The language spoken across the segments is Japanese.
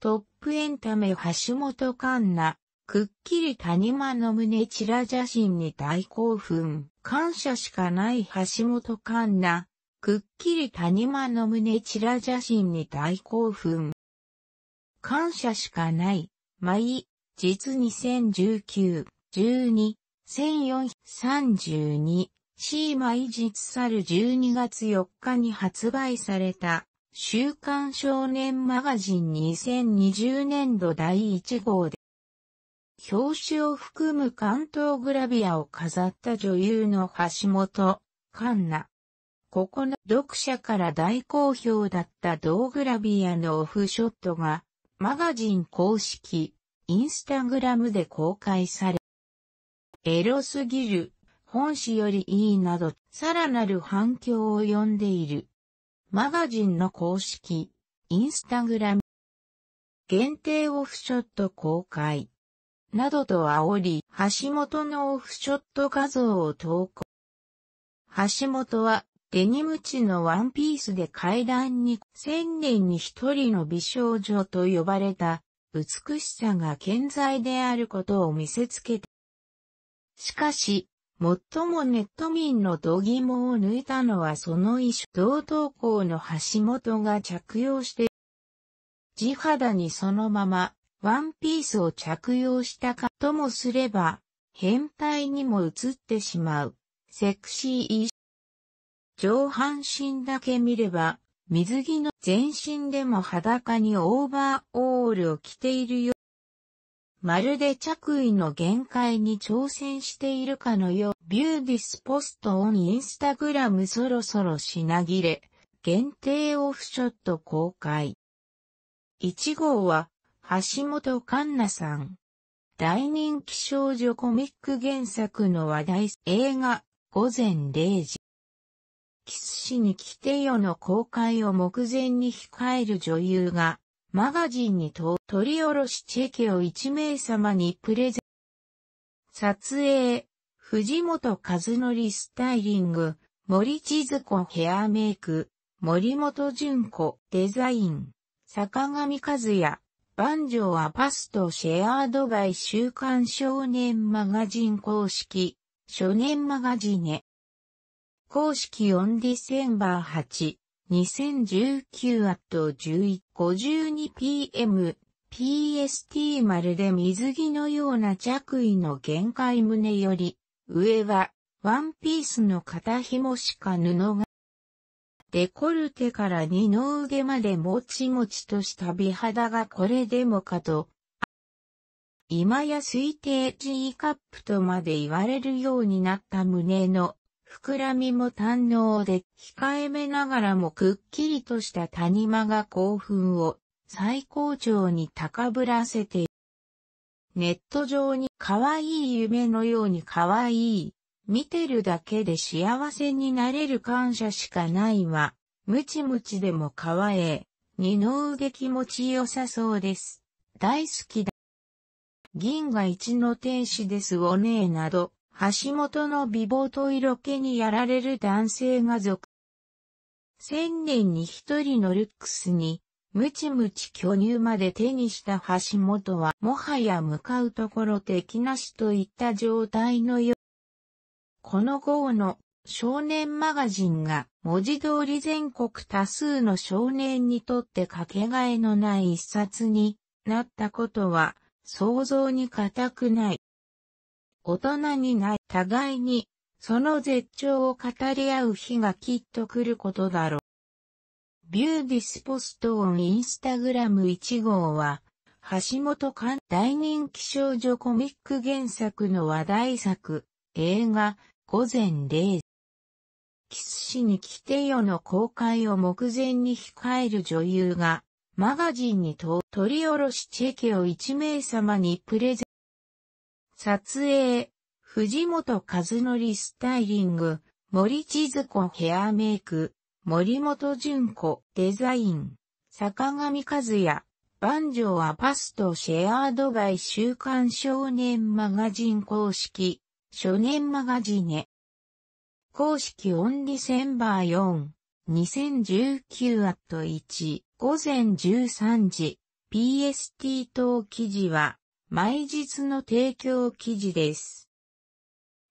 トップエンタメ橋本環奈、くっきり谷間の胸チラ写真に大興奮。感謝しかない橋本環奈、くっきり谷間の胸チラ写真に大興奮。感謝しかない、舞、実2019、12、1432、シーマイ実去る12月4日に発売された、週刊少年マガジン2020年度第1号で、表紙を含む関東グラビアを飾った女優の橋本環奈。ここの読者から大好評だった同グラビアのオフショットが、マガジン公式、インスタグラムで公開され、エロすぎる本誌よりいいなど、さらなる反響を呼んでいる。マガジンの公式、インスタグラム。限定オフショット公開。などと煽り、橋本のオフショット画像を投稿。橋本は、デニム地のワンピースで階段に千年に一人の美少女と呼ばれた美しさが健在であることを見せつけた。しかし、最もネット民の度肝を抜いたのはその衣装同投稿の橋本が着用して、地肌にそのままワンピースを着用したかともすれば、変態にも映ってしまう、セクシー。衣装上半身だけ見れば、水着の全身でも裸にオーバーオールを着ているよまるで着衣の限界に挑戦しているかのよう。ビューディスポストオンインスタグラムそろそろ品切れ。限定オフショット公開。1号は、橋本環奈さん。大人気少女コミック原作の話題映画、午前0時。キス氏に来てよの公開を目前に控える女優が、マガジンにと取り下ろしチェケを1名様にプレゼン。撮影、藤本和則スタイリング、森千鶴子ヘアメイク、森本純子デザイン、坂上和也、万丈はパストシェアードバイ週刊少年マガジン公式、少年マガジネ。公式4ディセンバー8、2019アット 11:52pm PST まるで水着のような着衣の限界胸より、上はワンピースの肩紐しか布が、デコルテから二の腕までもちもちとした美肌がこれでもかと、今や推定 G カップとまで言われるようになった胸の膨らみも堪能で、控えめながらもくっきりとした谷間が興奮を最高潮に高ぶらせているネット上に可愛い夢のように可愛い。見てるだけで幸せになれる感謝しかないわ。ムチムチでも可愛い。二の腕気持ちよさそうです。大好きだ。銀河一の天使ですおねえなど、橋本の美貌と色気にやられる男性が続。千年に一人のルックスに、ムチムチ巨乳まで手にした橋本は、もはや向かうところ敵なしといった状態のよ。この号の少年マガジンが文字通り全国多数の少年にとってかけがえのない一冊になったことは想像に難くない。大人にない互いに、その絶頂を語り合う日がきっと来ることだろう。ビューディスポストオンインスタグラム1号は、橋本環大人気少女コミック原作の話題作、映画、午前0時キス氏に来てよの公開を目前に控える女優が、マガジンに取り下ろしチェケを1名様にプレゼント撮影、藤本和則スタイリング、森千鶴子ヘアメイク、森本純子デザイン、坂上和也、万丈はパストシェアードバイ週刊少年マガジン公式、少年マガジネ。公式オンディセンバー4、2019アット1、午前13時、PST 等記事は、毎日の提供記事です。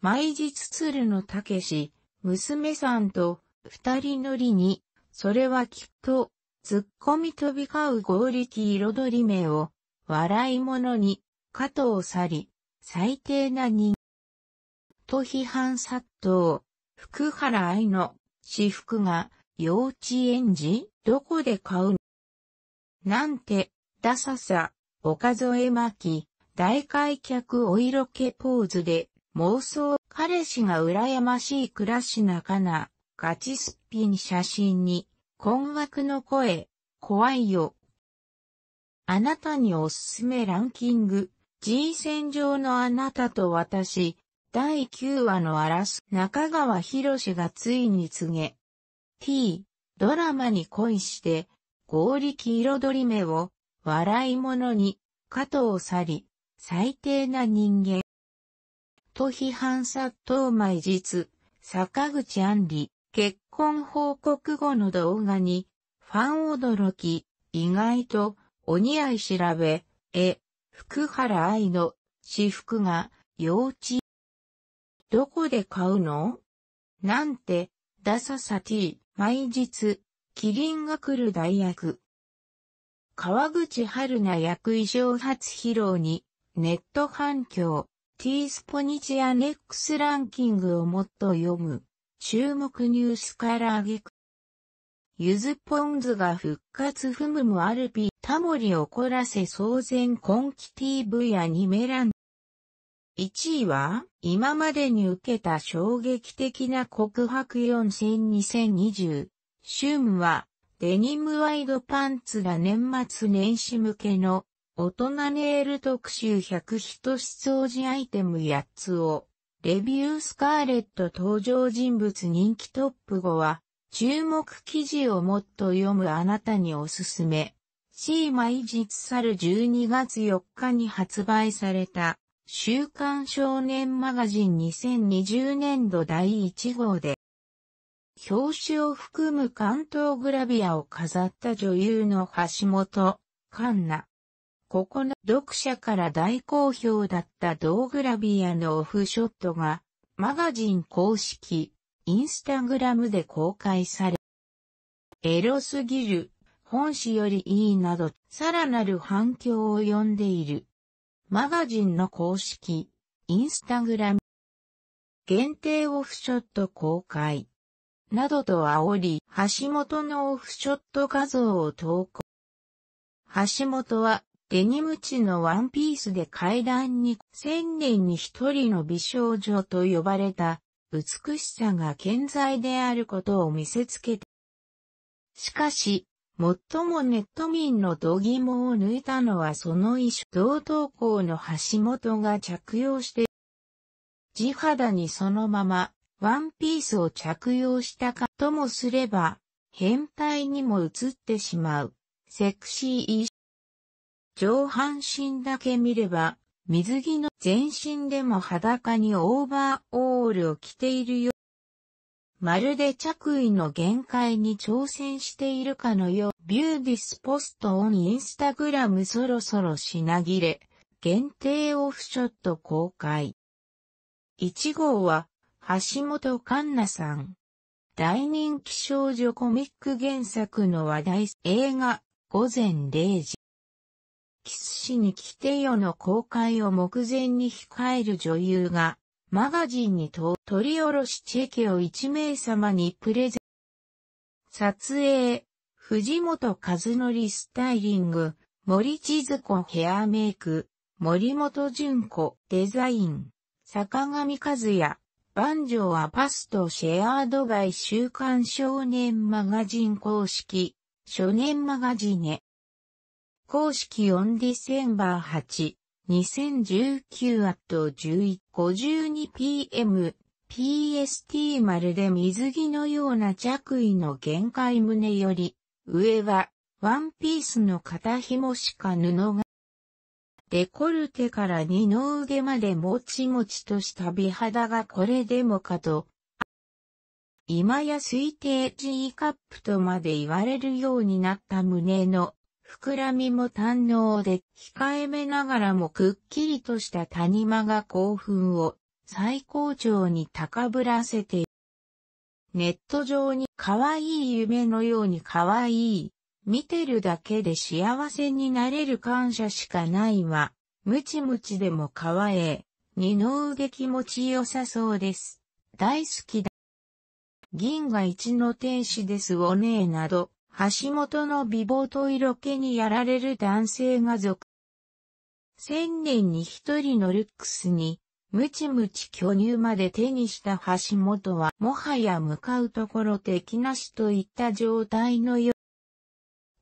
毎日鶴のたけし、娘さんと二人乗りに、それはきっと、突っ込み飛び交う合力彩り目を、笑い物に、加藤去り、最低な人。と批判殺到、福原愛の私服が幼稚園児？どこで買う？なんて、ダサさ、岡添巻き、大開脚お色気ポーズで、妄想、彼氏が羨ましい暮らしなかな、ガチすっぴん写真に、困惑の声、怖いよ。あなたにおすすめランキング、G 戦場のあなたと私、第9話の荒す中川博士がついに告げ、T、ドラマに恋して、合力彩り目を、笑い物に、加藤去り、最低な人間。と批判殺到毎日、坂口杏里、結婚報告後の動画に、ファン驚き、意外と、お似合い調べ、え、福原愛の私服が幼稚。どこで買うの？なんて、ダササティ、毎日、キリンが来る大役。川口春奈役衣装初披露に、ネット反響、T スポニチアネックスランキングをもっと読む、注目ニュースから挙げく。ゆずポンズが復活ふむむアルピー、タモリ怒らせ騒然今季 TV やニメラン。1位は、今までに受けた衝撃的な告白4戦2020。シュンは、デニムワイドパンツが年末年始向けの大人ネイル特集100人質掃除アイテム8つを、レビュースカーレット登場人物人気トップ5は、注目記事をもっと読むあなたにおすすめ。C 毎日去る12月4日に発売された、週刊少年マガジン2020年度第1号で、表紙を含む関東グラビアを飾った女優の橋本環奈。ここの読者から大好評だった同グラビアのオフショットが、マガジン公式、インスタグラムで公開され、エロすぎる、本誌よりいいなど、さらなる反響を呼んでいる。マガジンの公式、インスタグラム、限定オフショット公開。などと煽り、橋本のオフショット画像を投稿。橋本は、デニム地のワンピースで階段に千年に一人の美少女と呼ばれた美しさが健在であることを見せつけて。しかし、最もネット民の度肝を抜いたのはその衣装同等校の橋本が着用して地肌にそのままワンピースを着用したかともすれば、変態にも映ってしまう。セクシー衣上半身だけ見れば、水着の全身でも裸にオーバーオールを着ているよ。まるで着衣の限界に挑戦しているかのよう。ビューディスポストオンインスタグラムそろそろ品切れ。限定オフショット公開。1号は橋本環奈さん。大人気少女コミック原作の話題映画午前0時。キス氏に来てよの公開を目前に控える女優がマガジンに取り下ろしチェケを1名様にプレゼン。撮影、藤本和則スタイリング、森千鶴子ヘアメイク、森本純子デザイン、坂上和也、万丈はパスとシェアードバイ週刊少年マガジン公式、少年マガジネ。公式4ディセンバー8、2019アット 11.52pm、PST まるで水着のような着衣の限界胸より、上は、ワンピースの肩紐しか布がデコルテから二の腕までもちもちとした美肌がこれでもかと。今や推定 G カップとまで言われるようになった胸の膨らみも堪能で、控えめながらもくっきりとした谷間が興奮を最高潮に高ぶらせている。ネット上に可愛い夢のように可愛い。見てるだけで幸せになれる感謝しかないわ。ムチムチでも可愛い。二の腕気持ちよさそうです。大好きだ。銀が一の天使ですおねえなど、橋本の美貌と色気にやられる男性が続。千年に一人のルックスに、ムチムチ巨乳まで手にした橋本は、もはや向かうところ敵なしといった状態のよ。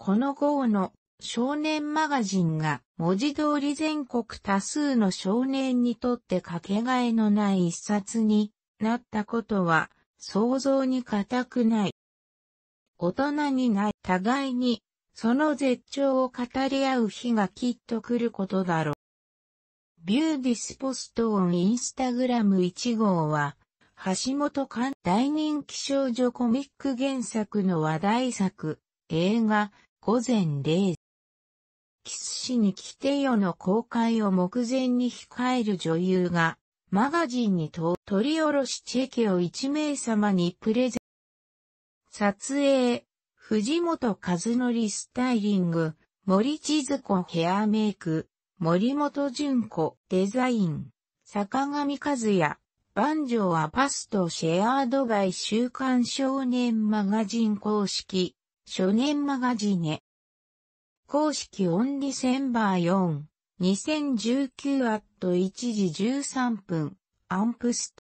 この号の少年マガジンが文字通り全国多数の少年にとってかけがえのない一冊になったことは想像に難くない。大人にない互いにその絶頂を語り合う日がきっと来ることだろう。ビューディスポストオンインスタグラム1号は、橋本館大人気少女コミック原作の話題作、映画、午前0時。キス氏に来てよの公開を目前に控える女優が、マガジンに取り下ろしチェケを1名様にプレゼン。撮影、藤本和則スタイリング、森千鶴子ヘアメイク、森本純子デザイン、坂上和也、万丈はパストシェアードバイ週刊少年マガジン公式、初年マガジネ。公式オンディセンバー4、2019アット1時13分、アンプスト。